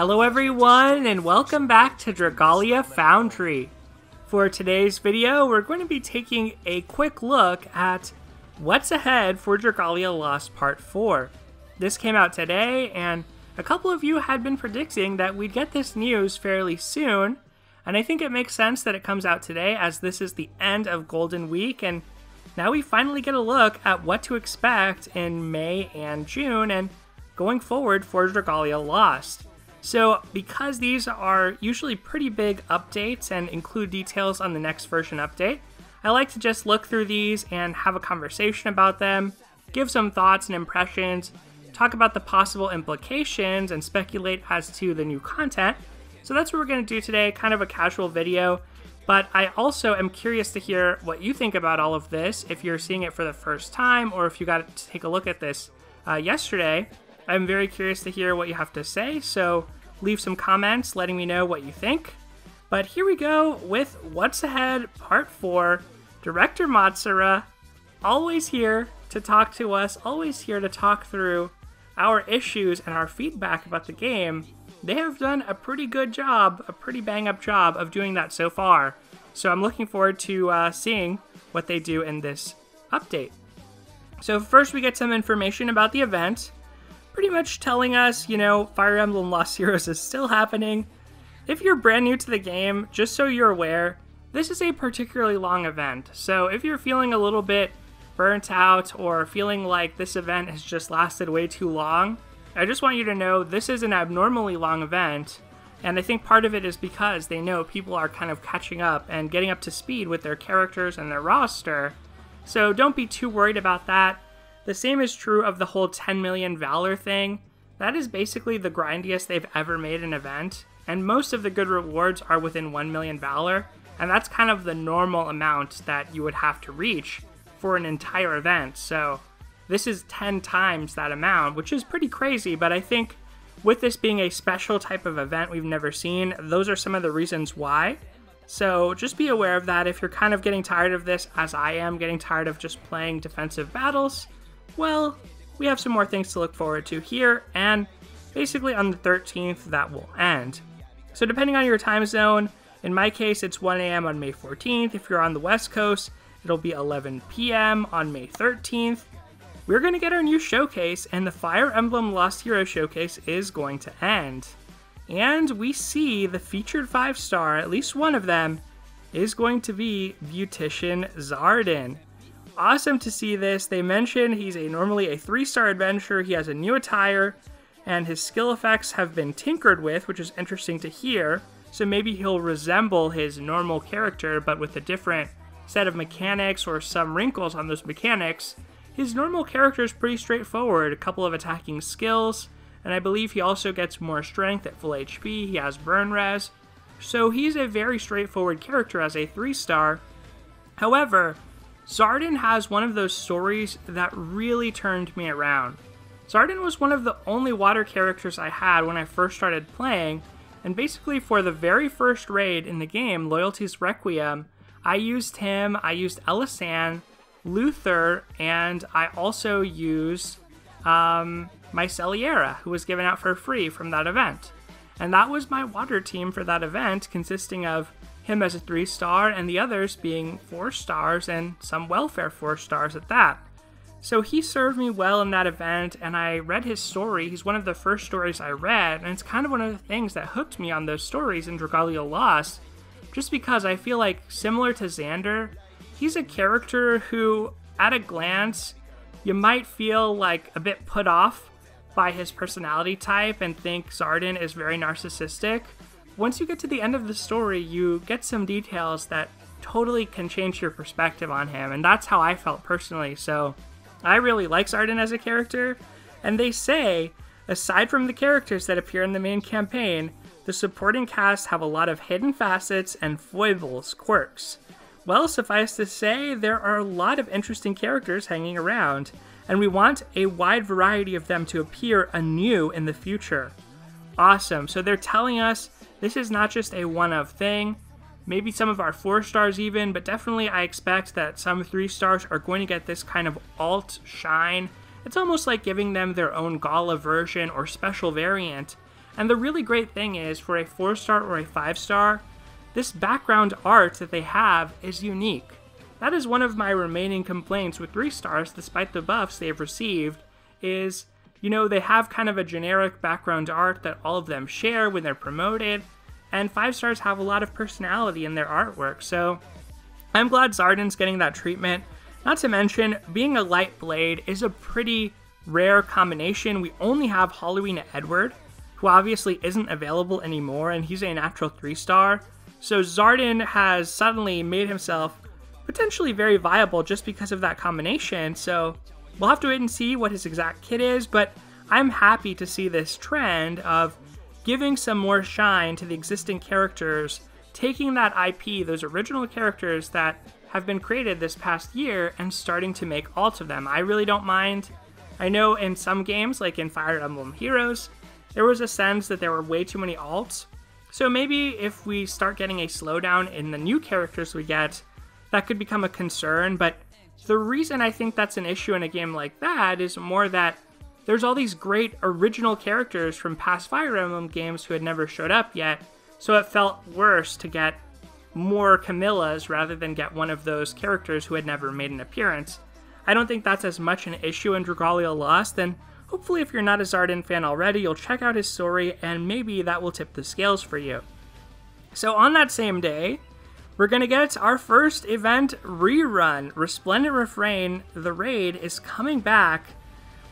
Hello everyone and welcome back to Dragalia Foundry. For today's video, we're going to be taking a quick look at what's ahead for Dragalia Lost Part 4. This came out today and a couple of you had been predicting that we'd get this news fairly soon, and I think it makes sense that it comes out today as this is the end of Golden Week and now we finally get a look at what to expect in May and June and going forward for Dragalia Lost. So, because these are usually pretty big updates and include details on the next version update, I like to just look through these and have a conversation about them, give some thoughts and impressions, talk about the possible implications, and speculate as to the new content. So, that's what we're going to do today, kind of a casual video. But I also am curious to hear what you think about all of this, if you're seeing it for the first time, or if you got to take a look at this uh, yesterday. I'm very curious to hear what you have to say, so leave some comments letting me know what you think. But here we go with What's Ahead Part 4. Director Matsura, always here to talk to us, always here to talk through our issues and our feedback about the game. They have done a pretty good job, a pretty bang up job of doing that so far. So I'm looking forward to uh, seeing what they do in this update. So, first, we get some information about the event pretty much telling us, you know, Fire Emblem Lost Heroes is still happening. If you're brand new to the game, just so you're aware, this is a particularly long event. So if you're feeling a little bit burnt out or feeling like this event has just lasted way too long, I just want you to know this is an abnormally long event. And I think part of it is because they know people are kind of catching up and getting up to speed with their characters and their roster. So don't be too worried about that. The same is true of the whole 10 million Valor thing. That is basically the grindiest they've ever made an event, and most of the good rewards are within 1 million Valor, and that's kind of the normal amount that you would have to reach for an entire event. So this is 10 times that amount, which is pretty crazy, but I think with this being a special type of event we've never seen, those are some of the reasons why. So just be aware of that if you're kind of getting tired of this, as I am, getting tired of just playing defensive battles well, we have some more things to look forward to here, and basically on the 13th, that will end. So, depending on your time zone, in my case, it's 1 a.m. on May 14th. If you're on the West Coast, it'll be 11 p.m. on May 13th. We're going to get our new showcase, and the Fire Emblem Lost Hero showcase is going to end. And we see the featured 5 star, at least one of them, is going to be Beautician Zardin awesome to see this. They mention he's a normally a three-star adventurer. He has a new attire, and his skill effects have been tinkered with, which is interesting to hear. So maybe he'll resemble his normal character, but with a different set of mechanics or some wrinkles on those mechanics. His normal character is pretty straightforward, a couple of attacking skills, and I believe he also gets more strength at full HP. He has burn res. So he's a very straightforward character as a 3 star. However, Zardin has one of those stories that really turned me around. Zardin was one of the only water characters I had when I first started playing, and basically for the very first raid in the game, Loyalty's Requiem, I used him, I used Elisanne, Luther, and I also used um, Myceliera, who was given out for free from that event. And that was my water team for that event, consisting of him as a three star, and the others being four stars and some welfare four stars at that. So he served me well in that event, and I read his story. He's one of the first stories I read, and it's kind of one of the things that hooked me on those stories in Dragalia Lost, just because I feel like, similar to Xander, he's a character who, at a glance, you might feel like a bit put off by his personality type and think Zardin is very narcissistic once you get to the end of the story, you get some details that totally can change your perspective on him, and that's how I felt personally. So I really like Zardin as a character, and they say, aside from the characters that appear in the main campaign, the supporting cast have a lot of hidden facets and foibles, quirks. Well, suffice to say, there are a lot of interesting characters hanging around, and we want a wide variety of them to appear anew in the future. Awesome. So they're telling us this is not just a one of thing. Maybe some of our four stars even, but definitely I expect that some three stars are going to get this kind of alt shine. It's almost like giving them their own Gala version or special variant. And the really great thing is, for a 4 star or a 5 star, this background art that they have is unique. That is one of my remaining complaints with 3 stars, despite the buffs they have received, is, you know, they have kind of a generic background art that all of them share when they're promoted, and 5 stars have a lot of personality in their artwork, so I'm glad Zardin's getting that treatment. Not to mention, being a light blade is a pretty rare combination. We only have Halloween Edward, who obviously isn't available anymore, and he's a natural 3 star. So Zardin has suddenly made himself potentially very viable just because of that combination. So we'll have to wait and see what his exact kit is, but I'm happy to see this trend of giving some more shine to the existing characters, taking that IP, those original characters that have been created this past year, and starting to make alts of them. I really don't mind. I know in some games, like in Fire Emblem Heroes, there was a sense that there were way too many alts. So maybe if we start getting a slowdown in the new characters we get, that could become a concern. But the reason I think that's an issue in a game like that is more that there's all these great original characters from past Fire Emblem games who had never showed up yet, so it felt worse to get more Camillas rather than get one of those characters who had never made an appearance. I don't think that's as much an issue in Dragalia Lost, and hopefully, if you're not a Zardin fan already, you'll check out his story and maybe that will tip the scales for you. So, on that same day, we're gonna get our first event rerun. Resplendent Refrain, the raid, is coming back.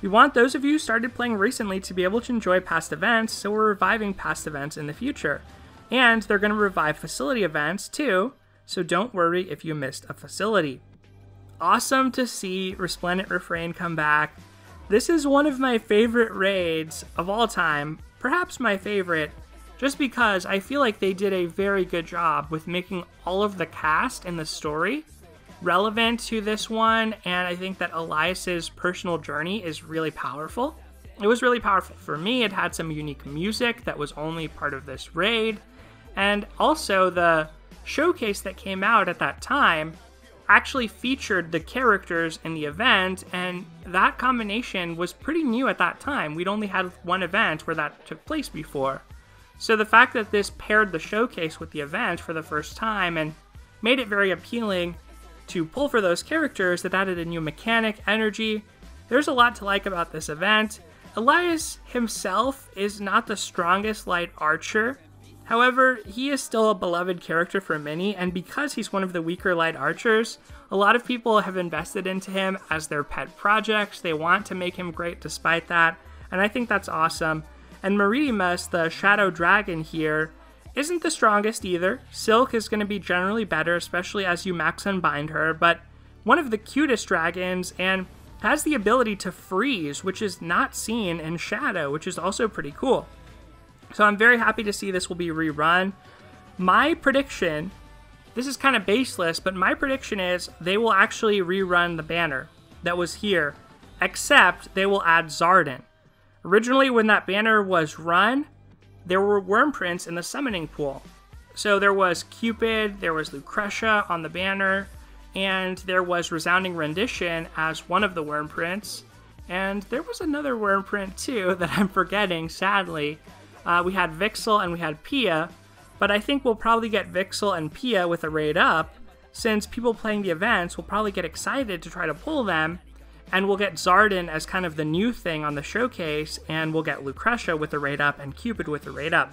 We want those of you who started playing recently to be able to enjoy past events, so we're reviving past events in the future. And they're gonna revive facility events too, so don't worry if you missed a facility. Awesome to see Resplendent Refrain come back. This is one of my favorite raids of all time, perhaps my favorite, just because I feel like they did a very good job with making all of the cast and the story relevant to this one, and I think that Elias's personal journey is really powerful. It was really powerful for me. It had some unique music that was only part of this raid, and also the showcase that came out at that time actually featured the characters in the event, and that combination was pretty new at that time. We'd only had one event where that took place before. So the fact that this paired the showcase with the event for the first time and made it very appealing to pull for those characters that added a new mechanic, energy. There's a lot to like about this event. Elias himself is not the strongest light archer. However, he is still a beloved character for many, and because he's one of the weaker light archers, a lot of people have invested into him as their pet projects. They want to make him great despite that, and I think that's awesome. And Marishiten, the Shadow Dragon here, isn't the strongest either. Silk is going to be generally better, especially as you max unbind her, but one of the cutest dragons and has the ability to freeze, which is not seen in Shadow, which is also pretty cool. So I'm very happy to see this will be rerun. My prediction, this is kind of baseless, but my prediction is they will actually rerun the banner that was here, except they will add Zardin. Originally, when that banner was run, there were Wyrmprints in the summoning pool. So there was Cupid, there was Lucretia on the banner, and there was Resounding Rendition as one of the Wyrmprints. And there was another Wyrmprint too that I'm forgetting, sadly. Uh, we had Vixel and we had Pia, but I think we'll probably get Vixel and Pia with a raid up, since people playing the events will probably get excited to try to pull them, and we'll get Zardin as kind of the new thing on the showcase, and we'll get Lucretia with the raid up and Cupid with the raid up.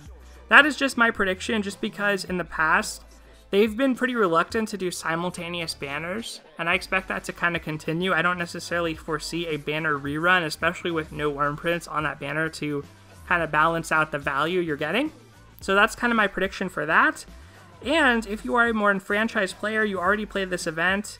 That is just my prediction, just because in the past, they've been pretty reluctant to do simultaneous banners, and I expect that to kind of continue. I don't necessarily foresee a banner rerun, especially with no Wyrmprints on that banner to kind of balance out the value you're getting. So that's kind of my prediction for that. And if you are a more enfranchised player, you already played this event,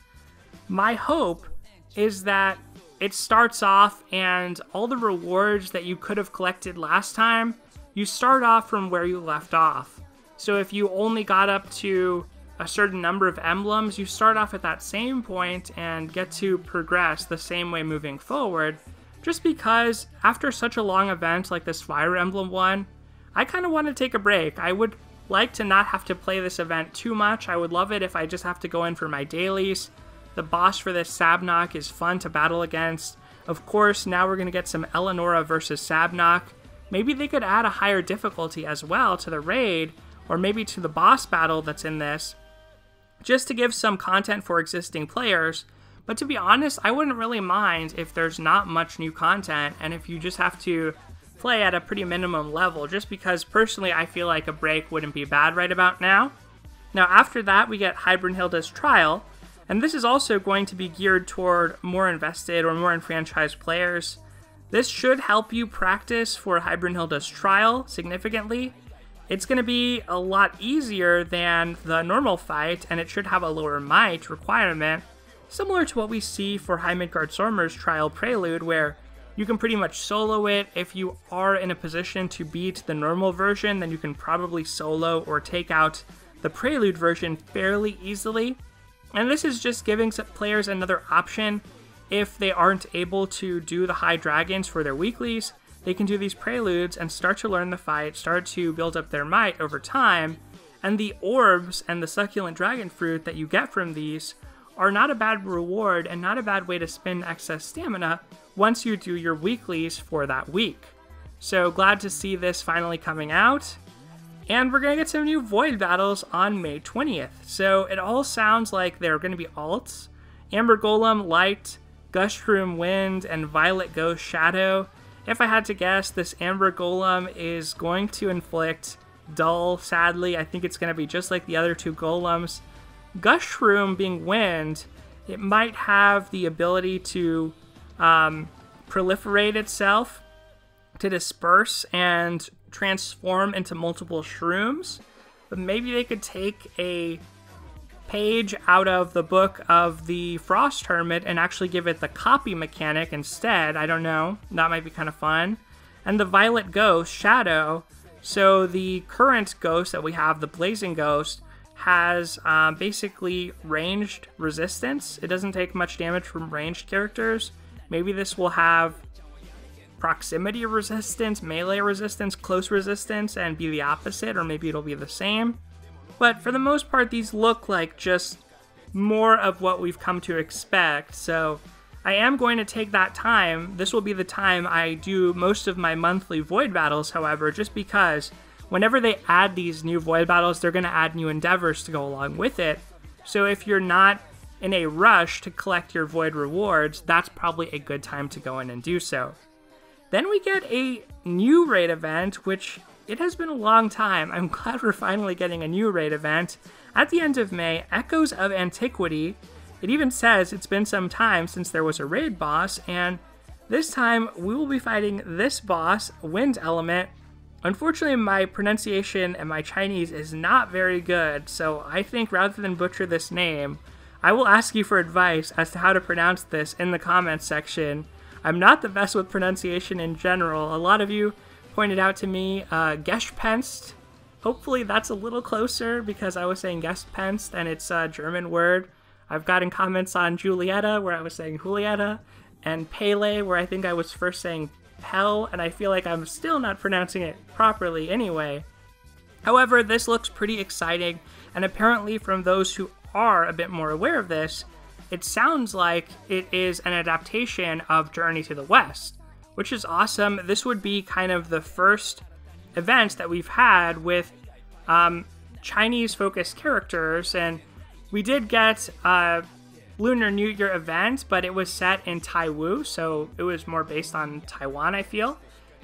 my hope is that it starts off and all the rewards that you could have collected last time, you start off from where you left off. So if you only got up to a certain number of emblems, you start off at that same point and get to progress the same way moving forward. Just because after such a long event like this Fire Emblem one, I kind of want to take a break. I would like to not have to play this event too much. I would love it if I just have to go in for my dailies, the boss for this Sabnock is fun to battle against. Of course, now we're going to get some Eleonora versus Sabnock. maybe they could add a higher difficulty as well to the raid, or maybe to the boss battle that's in this, just to give some content for existing players. But to be honest, I wouldn't really mind if there's not much new content and if you just have to play at a pretty minimum level, just because personally I feel like a break wouldn't be bad right about now. Now, after that, we get High Brunhilda's Trial, and this is also going to be geared toward more invested or more enfranchised players. This should help you practice for High Brunhilda's Trial significantly. It's going to be a lot easier than the normal fight, and it should have a lower might requirement, similar to what we see for High Midgardsormr's Trial Prelude, where you can pretty much solo it. If you are in a position to beat the normal version, then you can probably solo or take out the Prelude version fairly easily. And this is just giving players another option if they aren't able to do the high dragons for their weeklies. They can do these preludes and start to learn the fight, start to build up their might over time. And the orbs and the succulent dragon fruit that you get from these are not a bad reward and not a bad way to spend excess stamina once you do your weeklies for that week. So glad to see this finally coming out. And we're going to get some new Void battles on May 20th. So it all sounds like they're going to be alts. Amber Golem, Light, Gushroom Wind, and Violet Ghost Shadow. If I had to guess, this Amber Golem is going to inflict dull, sadly. I think it's going to be just like the other two golems. Gushroom being wind, it might have the ability to um, proliferate itself, to disperse and transform into multiple shrooms. But maybe they could take a page out of the book of the Frost Hermit and actually give it the copy mechanic instead. I don't know. That might be kind of fun. And the Violet Ghost, Shadow. So the current ghost that we have, the Blazing Ghost, has um, basically ranged resistance. It doesn't take much damage from ranged characters. Maybe this will have proximity resistance, melee resistance, close resistance, and be the opposite, or maybe it'll be the same. But for the most part, these look like just more of what we've come to expect, so I am going to take that time. This will be the time I do most of my monthly Void battles, however, just because whenever they add these new Void battles, they're going to add new endeavors to go along with it. So if you're not in a rush to collect your Void rewards, that's probably a good time to go in and do so. Then we get a new raid event, which it has been a long time. I'm glad we're finally getting a new raid event. At the end of May, Echoes of Antiquity. It even says it's been some time since there was a raid boss, and this time we will be fighting this boss, Wind Element. Unfortunately, my pronunciation and my Chinese is not very good, so I think rather than butcher this name, I will ask you for advice as to how to pronounce this in the comments section. I'm not the best with pronunciation in general. A lot of you pointed out to me uh. Hopefully that's a little closer because I was saying Geschpenst and it's a German word. I've gotten comments on Julieta where I was saying Julieta and Pele where I think I was first saying Pel and I feel like I'm still not pronouncing it properly anyway. However, this looks pretty exciting and apparently from those who are a bit more aware of this, it sounds like it is an adaptation of Journey to the West, which is awesome. This would be kind of the first event that we've had with um, Chinese focused characters, and we did get a Lunar New Year event, but it was set in Taiwu, so it was more based on Taiwan, I feel.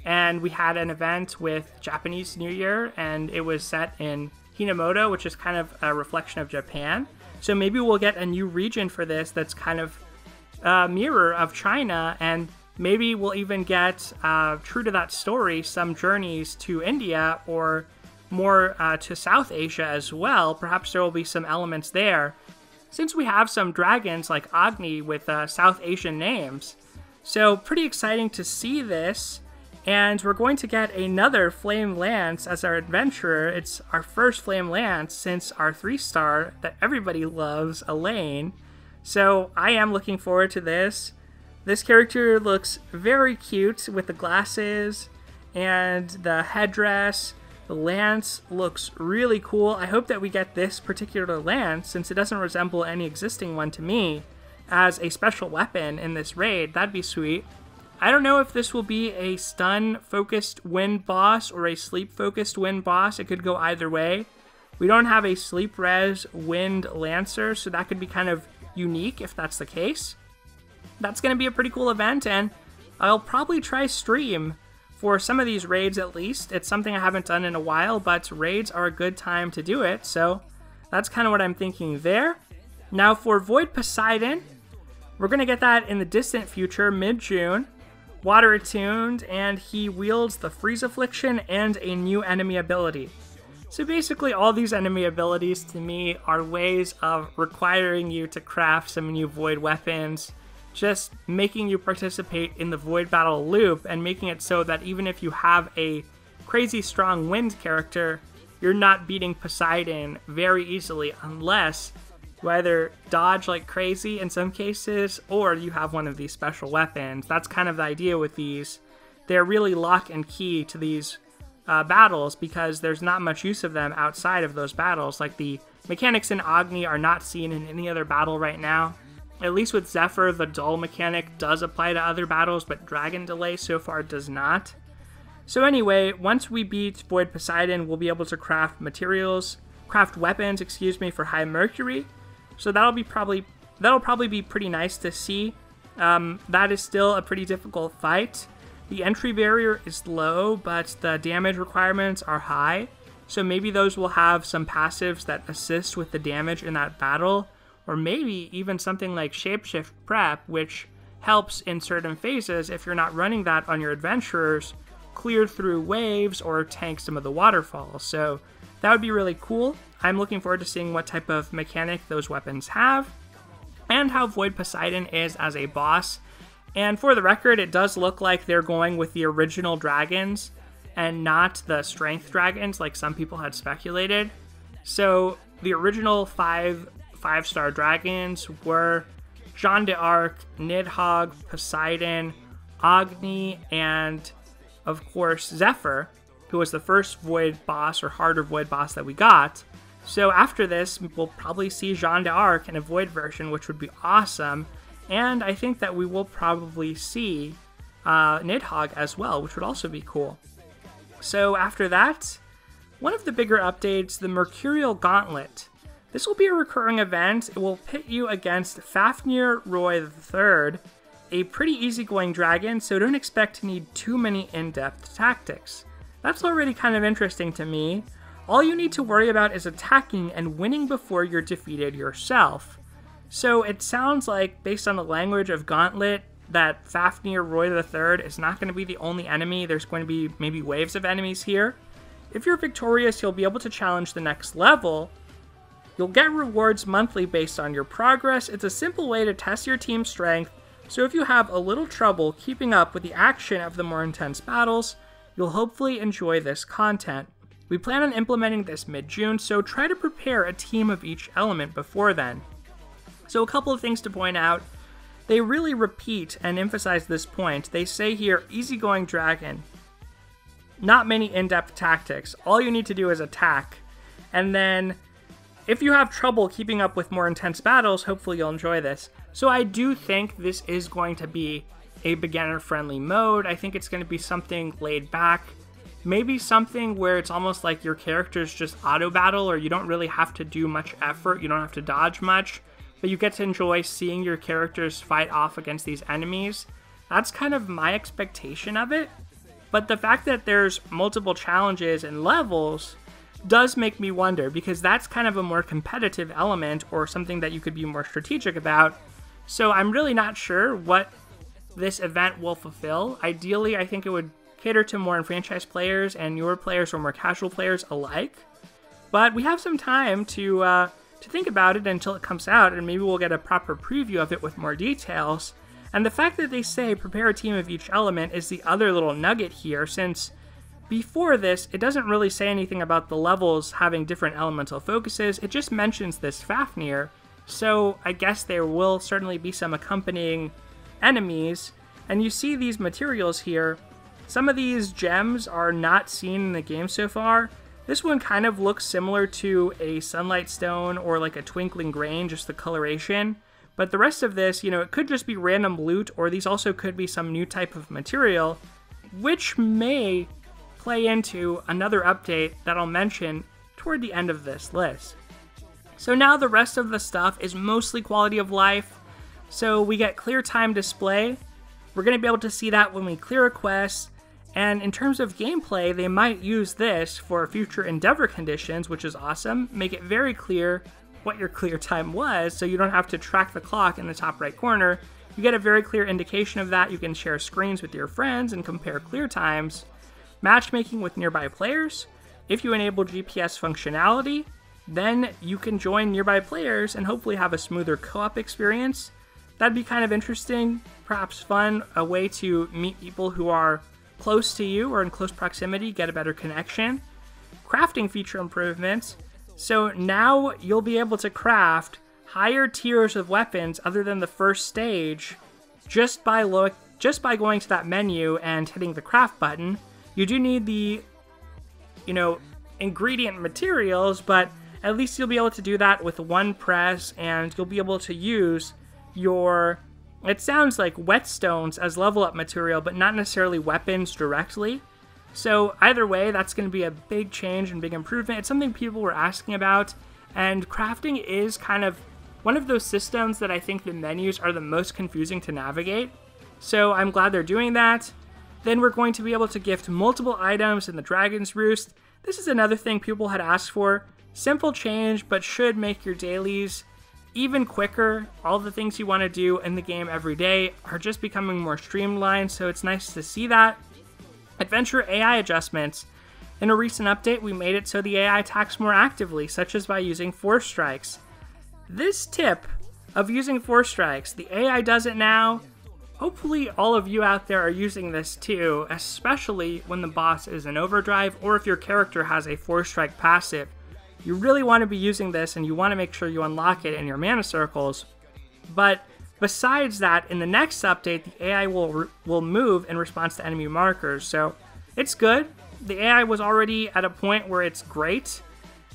And we had an event with Japanese New Year, and it was set in Hinamoto, which is kind of a reflection of Japan. So maybe we'll get a new region for this that's kind of a mirror of China, and maybe we'll even get, uh, true to that story, some journeys to India or more uh, to South Asia as well. Perhaps there will be some elements there. Since we have some dragons like Agni with uh, South Asian names. So, pretty exciting to see this. And we're going to get another Flame Lance as our adventurer. It's our first Flame Lance since our three star that everybody loves, Elaine. So I am looking forward to this. This character looks very cute with the glasses and the headdress. The lance looks really cool. I hope that we get this particular lance, since it doesn't resemble any existing one to me, as a special weapon in this raid. That'd be sweet. I don't know if this will be a stun focused wind boss or a sleep focused wind boss. It could go either way. We don't have a sleep res wind lancer, so that could be kind of unique if that's the case. That's going to be a pretty cool event, and I'll probably try stream for some of these raids at least. It's something I haven't done in a while, but raids are a good time to do it, so that's kind of what I'm thinking there. Now for Void Poseidon, we're going to get that in the distant future, mid-June. Water attuned, and he wields the Freeze Affliction and a new enemy ability. So basically all these enemy abilities to me are ways of requiring you to craft some new Void weapons, just making you participate in the Void Battle loop and making it so that even if you have a crazy strong wind character, you're not beating Poseidon very easily unless you either dodge like crazy in some cases or you have one of these special weapons. That's kind of the idea with these. They're really lock and key to these uh, battles because there's not much use of them outside of those battles. Like the mechanics in Agni are not seen in any other battle right now. At least with Zephyr, the dull mechanic does apply to other battles, but Dragon Delay so far does not. So anyway, once we beat Void Poseidon, we'll be able to craft materials, craft weapons, excuse me, for High Mercury. So that'll be probably that'll probably be pretty nice to see. Um, that is still a pretty difficult fight. The entry barrier is low, but the damage requirements are high. So maybe those will have some passives that assist with the damage in that battle, or maybe even something like Shapeshift Prep, which helps in certain phases if you're not running that on your adventurers, clear through waves or tank some of the waterfalls. So that would be really cool. I'm looking forward to seeing what type of mechanic those weapons have, and how Void Poseidon is as a boss. And for the record, it does look like they're going with the original dragons and not the strength dragons like some people had speculated. So the original five five star dragons were Jeanne d'Arc, Nidhogg, Poseidon, Agni, and of course Zephyr, who was the first void boss or harder void boss that we got. So after this, we'll probably see Jeanne d'Arc in a void version, which would be awesome. And I think that we will probably see uh, Nidhogg as well, which would also be cool. So after that, one of the bigger updates, the Mercurial Gauntlet. This will be a recurring event. It will pit you against Fafnir Roy III, a pretty easygoing dragon, so don't expect to need too many in-depth tactics. That's already kind of interesting to me. All you need to worry about is attacking and winning before you're defeated yourself. So it sounds like, based on the language of Gauntlet, that Fafnir Roy III is not going to be the only enemy. There's going to be maybe waves of enemies here. If you're victorious, you'll be able to challenge the next level. You'll get rewards monthly based on your progress. It's a simple way to test your team's strength, so if you have a little trouble keeping up with the action of the more intense battles, you'll hopefully enjoy this content. We plan on implementing this mid-June, so try to prepare a team of each element before then. So a couple of things to point out. They really repeat and emphasize this point. They say here, easygoing dragon. Not many in-depth tactics. All you need to do is attack. And then, if you have trouble keeping up with more intense battles, hopefully you'll enjoy this. So I do think this is going to be a beginner-friendly mode. I think it's going to be something laid back. Maybe something where it's almost like your characters just auto battle or you don't really have to do much effort, you don't have to dodge much but you get to enjoy seeing your characters fight off against these enemies. That's kind of my expectation of it. But the fact that there's multiple challenges and levels does make me wonder because that's kind of a more competitive element or something that you could be more strategic about. So I'm really not sure what this event will fulfill. Ideally, I think it would cater to more enfranchised players and newer players or more casual players alike. But we have some time to uh, to think about it until it comes out, and maybe we'll get a proper preview of it with more details. And the fact that they say prepare a team of each element is the other little nugget here, since before this, it doesn't really say anything about the levels having different elemental focuses, it just mentions this Fafnir, so I guess there will certainly be some accompanying enemies. And you see these materials here. Some of these gems are not seen in the game so far, this one kind of looks similar to a Sunlight Stone or like a Twinkling Grain, just the coloration, But the rest of this, you know, it could just be random loot, or these also could be some new type of material, which may play into another update that I'll mention toward the end of this list. So now the rest of the stuff is mostly quality of life. So we get clear time display. We're going to be able to see that when we clear a quest. And in terms of gameplay, they might use this for future Endeavor conditions, which is awesome. Make it very clear what your clear time was so you don't have to track the clock in the top right corner. You get a very clear indication of that. You can share screens with your friends and compare clear times. Matchmaking with nearby players. If you enable GPS functionality, then you can join nearby players and hopefully have a smoother co op experience. That'd be kind of interesting, perhaps fun, a way to meet people who are close to you or in close proximity, get a better connection. Crafting feature improvements. So now you'll be able to craft higher tiers of weapons other than the first stage just by look just by going to that menu and hitting the craft button. You do need the you know ingredient materials, but at least you'll be able to do that with one press and you'll be able to use your it sounds like whetstones as level up material, but not necessarily weapons directly. So either way, that's going to be a big change and big improvement. It's something people were asking about, and crafting is kind of one of those systems that I think the menus are the most confusing to navigate. So I'm glad they're doing that. Then we're going to be able to gift multiple items in the Dragon's Roost. This is another thing people had asked for. Simple change, but should make your dailies even quicker. All the things you want to do in the game every day are just becoming more streamlined, so it's nice to see that. Adventure AI adjustments. In a recent update, we made it so the AI attacks more actively, such as by using Force Strikes. This tip of using Force Strikes, the AI does it now. Hopefully, all of you out there are using this too, especially when the boss is in overdrive or if your character has a Force Strike passive. You really want to be using this and you want to make sure you unlock it in your mana circles. But Besides that, in the next update, the AI will will move in response to enemy markers, so it's good. The AI was already at a point where it's great.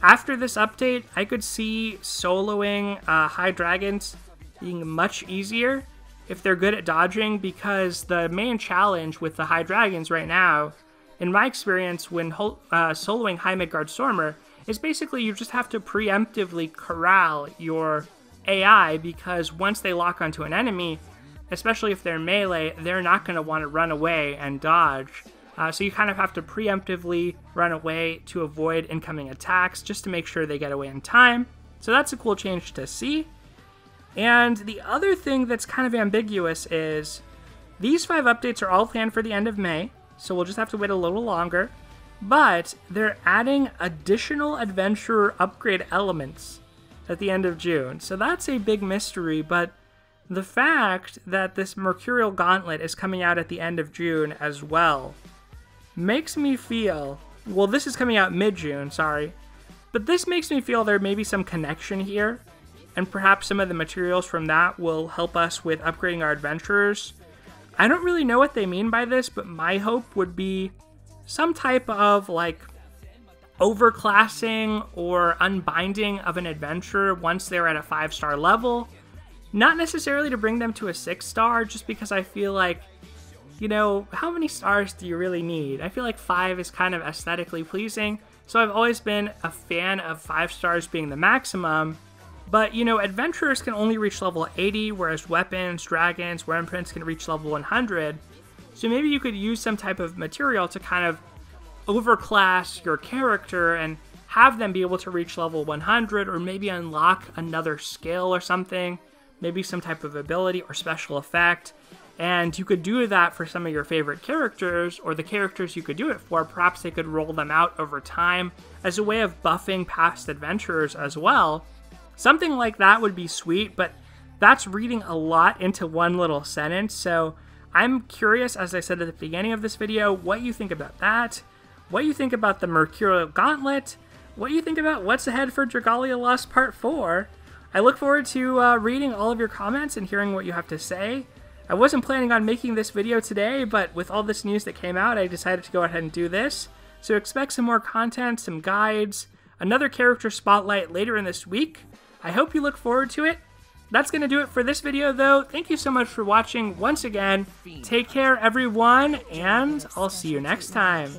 After this update, I could see soloing uh, high dragons being much easier if they're good at dodging, because the main challenge with the high dragons right now, in my experience, when uh, soloing High Midgardsormr, is basically you just have to preemptively corral your AI because once they lock onto an enemy, especially if they're melee, they're not going to want to run away and dodge. Uh, so you kind of have to preemptively run away to avoid incoming attacks just to make sure they get away in time. So that's a cool change to see. And the other thing that's kind of ambiguous is these five updates are all planned for the end of May, so we'll just have to wait a little longer. But they're adding additional adventurer upgrade elements at the end of June. So that's a big mystery, but the fact that this Mercurial Gauntlet is coming out at the end of June as well makes me feel well, this is coming out mid June, sorry, but this makes me feel there may be some connection here, and perhaps some of the materials from that will help us with upgrading our adventurers. I don't really know what they mean by this, but my hope would be some type of like overclassing or unbinding of an adventure once they're at a five star level. Not necessarily to bring them to a six star, just because I feel like, you know, how many stars do you really need? I feel like five is kind of aesthetically pleasing, so I've always been a fan of five stars being the maximum. But, you know, adventurers can only reach level 80, whereas weapons, dragons, wyrmprints can reach level 100. So maybe you could use some type of material to kind of overclass your character and have them be able to reach level 100 or maybe unlock another skill or something, maybe some type of ability or special effect. And you could do that for some of your favorite characters or the characters you could do it for. Perhaps they could roll them out over time as a way of buffing past adventurers as well. Something like that would be sweet, but that's reading a lot into one little sentence. So I'm curious, as I said at the beginning of this video, what you think about that what you think about the Mercurial Gauntlet, what you think about what's ahead for Dragalia Lost Part 4. I look forward to uh, reading all of your comments and hearing what you have to say. I wasn't planning on making this video today, but with all this news that came out, I decided to go ahead and do this. So expect some more content, some guides, another character spotlight later in this week. I hope you look forward to it. That's going to do it for this video, though. Thank you so much for watching once again. Take care, everyone, and I'll see you next time.